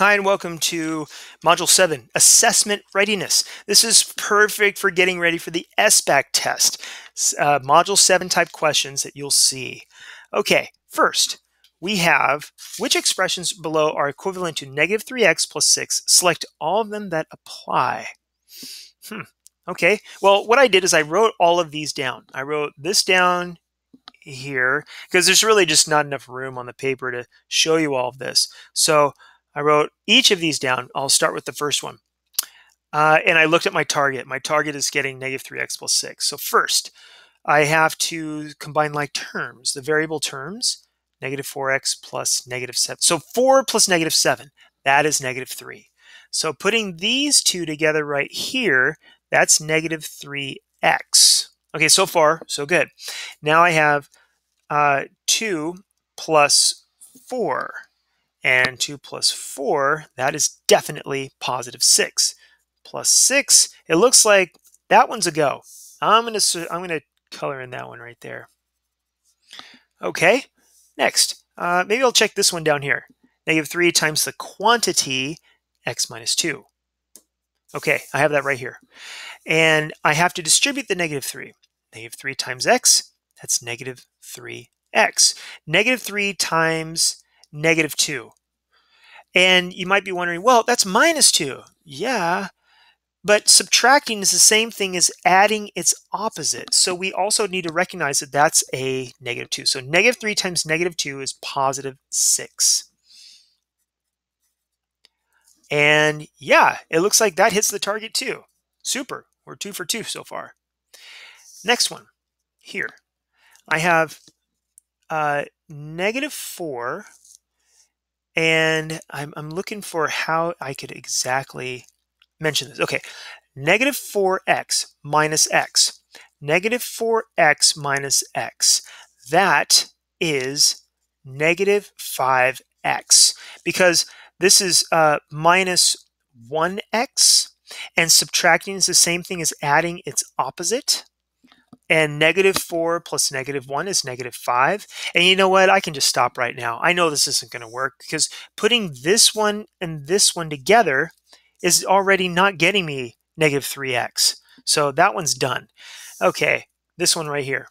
Hi, and welcome to Module 7, Assessment Readiness. This is perfect for getting ready for the SBAC test, uh, Module 7 type questions that you'll see. Okay, first, we have which expressions below are equivalent to negative 3x plus 6. Select all of them that apply. Hmm. Okay, well, what I did is I wrote all of these down. I wrote this down here because there's really just not enough room on the paper to show you all of this. So I wrote each of these down. I'll start with the first one. Uh, and I looked at my target. My target is getting negative 3x plus 6. So first, I have to combine like terms, the variable terms, negative 4x plus negative 7. So 4 plus negative 7, that is negative 3. So putting these two together right here, that's negative 3x. Okay, so far, so good. Now I have uh, 2 plus 4 and 2 plus 4, that is definitely positive 6. Plus 6, it looks like that one's a go. I'm going to I'm going to color in that one right there. Okay, next, uh, maybe I'll check this one down here. Negative 3 times the quantity x minus 2. Okay, I have that right here. And I have to distribute the negative 3. Negative 3 times x, that's negative 3x. Negative 3 times negative 2. And you might be wondering, well, that's minus 2. Yeah, but subtracting is the same thing as adding its opposite. So we also need to recognize that that's a negative 2. So negative 3 times negative 2 is positive 6. And yeah, it looks like that hits the target too. Super. We're two for two so far. Next one here. I have uh, negative 4 and I'm, I'm looking for how I could exactly mention this. Okay, negative 4x minus x. Negative 4x minus x. That is negative 5x because this is uh, minus 1x and subtracting is the same thing as adding its opposite. And negative 4 plus negative 1 is negative 5. And you know what? I can just stop right now. I know this isn't going to work because putting this one and this one together is already not getting me negative 3x. So that one's done. Okay, this one right here.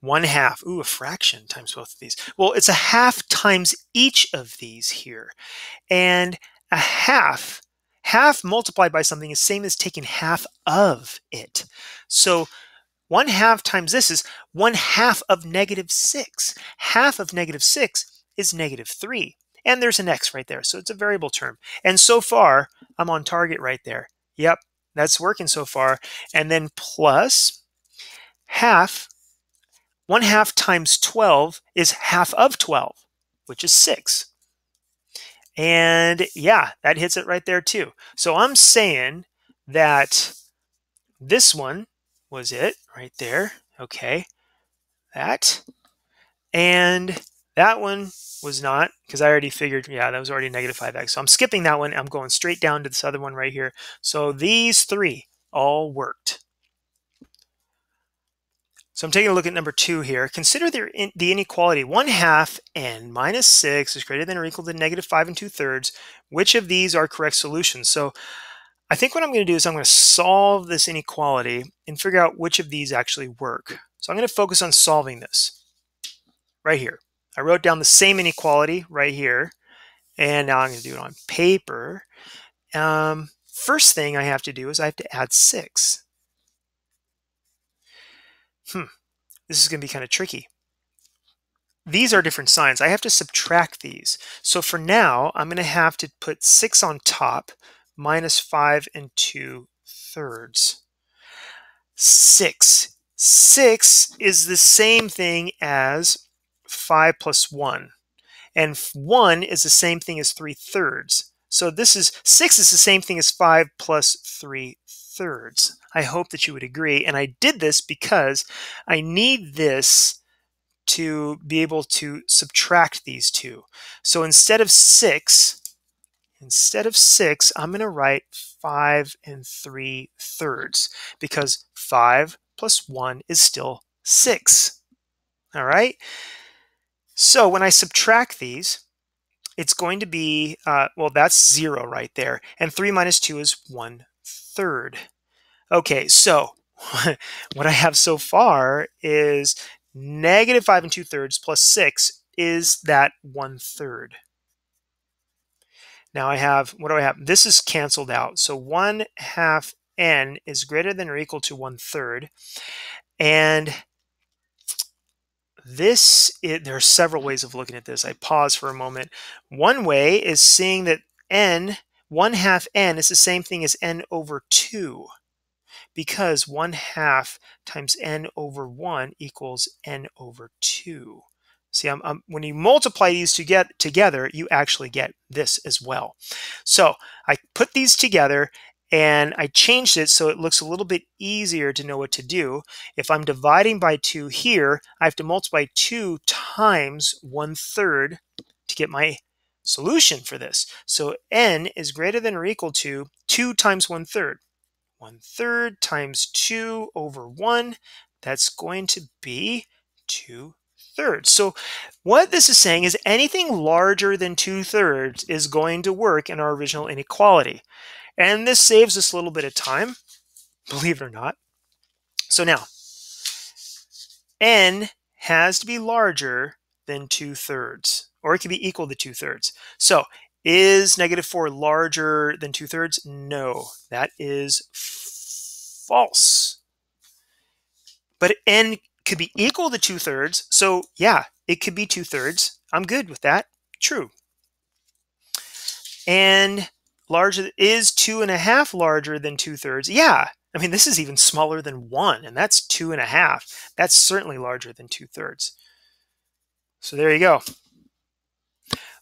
1 half. Ooh, a fraction times both of these. Well, it's a half times each of these here. And a half, half multiplied by something is same as taking half of it. So 1 half times this is 1 half of negative 6. Half of negative 6 is negative 3. And there's an x right there, so it's a variable term. And so far, I'm on target right there. Yep, that's working so far. And then plus half, 1 half times 12 is half of 12, which is 6. And yeah, that hits it right there too. So I'm saying that this one was it right there. Okay, that. And that one was not because I already figured, yeah, that was already negative 5x. So I'm skipping that one. I'm going straight down to this other one right here. So these three all worked. So I'm taking a look at number two here. Consider the, the inequality 1 half n minus 6 is greater than or equal to negative 5 and 2 thirds. Which of these are correct solutions? So I think what I'm going to do is I'm going to solve this inequality and figure out which of these actually work. So I'm going to focus on solving this right here. I wrote down the same inequality right here, and now I'm going to do it on paper. Um, first thing I have to do is I have to add 6. Hmm, this is going to be kind of tricky. These are different signs. I have to subtract these. So for now, I'm going to have to put 6 on top, minus 5 and 2 thirds. 6. 6 is the same thing as 5 plus 1. And 1 is the same thing as 3 thirds. So this is 6 is the same thing as 5 plus 3 thirds. I hope that you would agree. And I did this because I need this to be able to subtract these two. So instead of 6, Instead of 6, I'm going to write 5 and 3 thirds because 5 plus 1 is still 6. All right? So when I subtract these, it's going to be, uh, well, that's zero right there. And three minus two is one third. Okay, so what I have so far is negative five and two thirds plus six is that one third. Now I have, what do I have? This is canceled out. So 1 half n is greater than or equal to 1 third. And this, there are several ways of looking at this. I pause for a moment. One way is seeing that n, 1 half n is the same thing as n over 2 because 1 half times n over 1 equals n over 2. See, I'm, I'm, when you multiply these to get together, you actually get this as well. So I put these together and I changed it so it looks a little bit easier to know what to do. If I'm dividing by 2 here, I have to multiply 2 times 1 third to get my solution for this. So n is greater than or equal to 2 times 1 third. 1 third times 2 over 1, that's going to be 2 thirds. So what this is saying is anything larger than two thirds is going to work in our original inequality. And this saves us a little bit of time, believe it or not. So now, n has to be larger than two thirds, or it can be equal to two thirds. So is negative 4 larger than 2 thirds? No, that is false. But n could be equal to two thirds. So yeah, it could be two thirds. I'm good with that. True. And larger is two and a half larger than two thirds. Yeah. I mean, this is even smaller than one, and that's two and a half. That's certainly larger than two thirds. So there you go.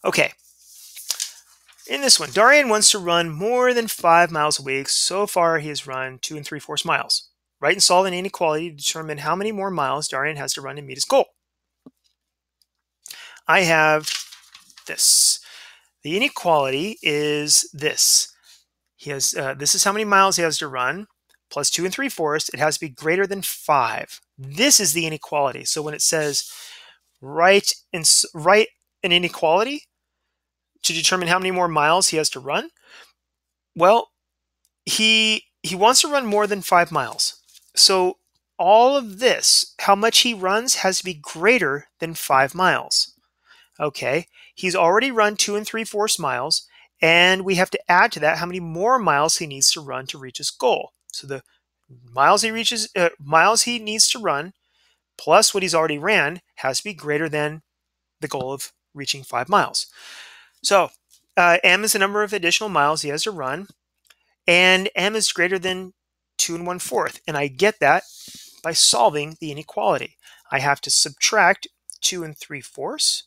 Okay. In this one, Darian wants to run more than five miles a week. So far, he has run two and three fourths miles. Write and solve an inequality to determine how many more miles Darian has to run to meet his goal. I have this. The inequality is this. He has uh, this is how many miles he has to run plus two and three fourths. It has to be greater than five. This is the inequality. So when it says write in, write an inequality to determine how many more miles he has to run, well, he he wants to run more than five miles. So all of this, how much he runs, has to be greater than five miles. Okay, he's already run two and three fourths miles, and we have to add to that how many more miles he needs to run to reach his goal. So the miles he reaches, uh, miles he needs to run, plus what he's already ran, has to be greater than the goal of reaching five miles. So uh, m is the number of additional miles he has to run, and m is greater than 2 and 1 fourth. And I get that by solving the inequality. I have to subtract 2 and 3 fourths.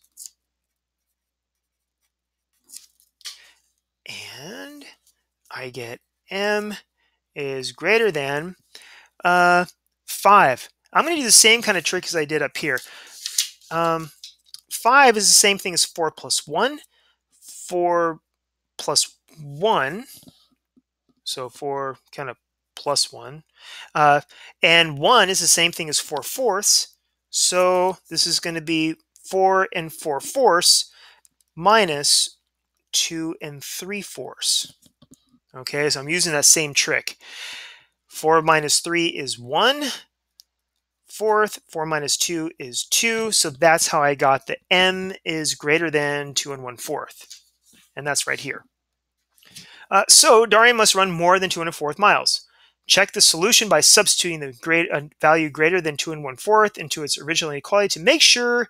And I get m is greater than uh, 5. I'm going to do the same kind of trick as I did up here. Um, 5 is the same thing as 4 plus 1. 4 plus 1. So 4 kind of plus 1. Uh, and 1 is the same thing as 4 fourths. So this is going to be 4 and 4 fourths minus 2 and 3 fourths. Okay, so I'm using that same trick. 4 minus 3 is 1 fourth. 4 minus 2 is 2. So that's how I got the m is greater than 2 and 1 fourth. And that's right here. Uh, so Darian must run more than 2 and a fourth miles. Check the solution by substituting the great, uh, value greater than 2 and 1 fourth into its original inequality to make sure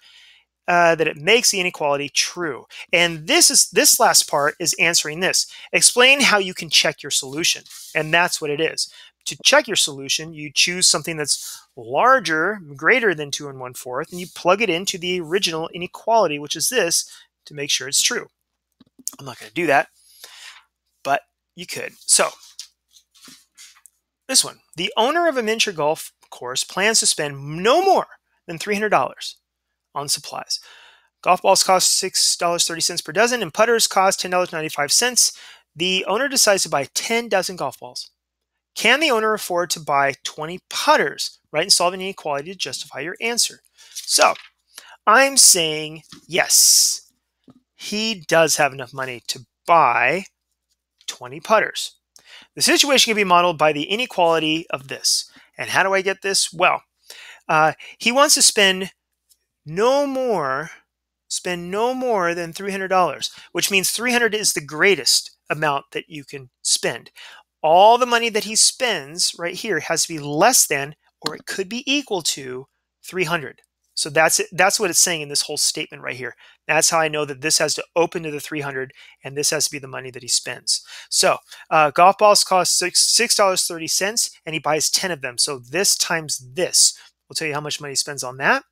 uh, that it makes the inequality true. And this is this last part is answering this. Explain how you can check your solution. And that's what it is. To check your solution, you choose something that's larger, greater than 2 and 1 fourth, and you plug it into the original inequality, which is this, to make sure it's true. I'm not going to do that, but you could. So this one. The owner of a miniature golf course plans to spend no more than $300 on supplies. Golf balls cost $6.30 per dozen, and putters cost $10.95. The owner decides to buy 10 dozen golf balls. Can the owner afford to buy 20 putters? Write and solve an inequality to justify your answer. So, I'm saying yes. he does have enough money to buy 20 putters. The situation can be modeled by the inequality of this. And how do I get this? Well, uh, he wants to spend no more spend no more than $300 which means 300 is the greatest amount that you can spend all the money that he spends right here has to be less than or it could be equal to 300 so that's it. That's what it's saying in this whole statement right here. That's how I know that this has to open to the 300 and this has to be the money that he spends. So uh, golf balls cost six dollars thirty cents and he buys 10 of them. So this times this will tell you how much money he spends on that.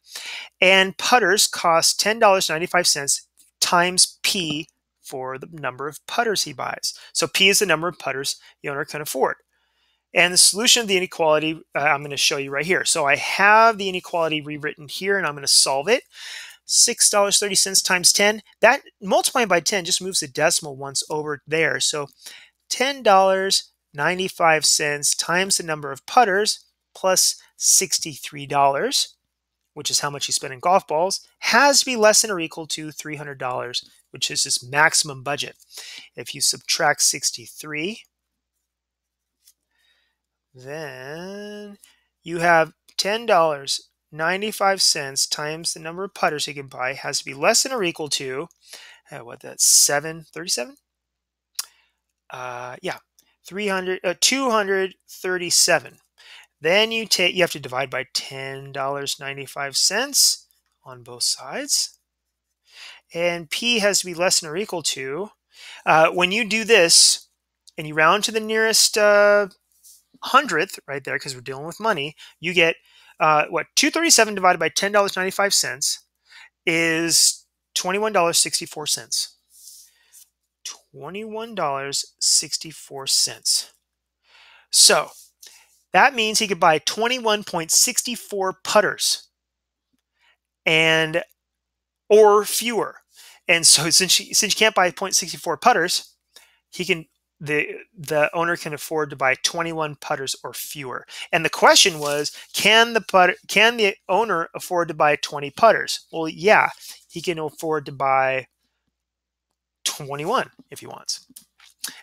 And putters cost ten dollars ninety five cents times P for the number of putters he buys. So P is the number of putters the owner can afford. And the solution of the inequality, uh, I'm going to show you right here. So I have the inequality rewritten here, and I'm going to solve it. $6.30 times 10. That multiplying by 10 just moves the decimal once over there. So $10.95 times the number of putters plus $63, which is how much you spend in golf balls, has to be less than or equal to $300, which is this maximum budget. If you subtract 63 then you have $10.95 times the number of putters he can buy has to be less than or equal to uh, what that's 737 uh, yeah 300 uh, 237 then you take you have to divide by $10.95 on both sides. And p has to be less than or equal to uh, when you do this and you round to the nearest uh, hundredth right there because we're dealing with money, you get uh, what 237 divided by $10.95 is $21.64. $21.64. So that means he could buy 21.64 putters and or fewer. And so since you, since you can't buy 0.64 putters, he can the the owner can afford to buy 21 putters or fewer. And the question was, can the putter can the owner afford to buy 20 putters? Well, yeah, he can afford to buy 21 if he wants.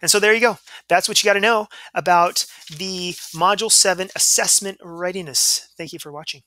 And so there you go. That's what you got to know about the Module 7 assessment readiness. Thank you for watching.